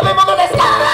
comemos los descarga.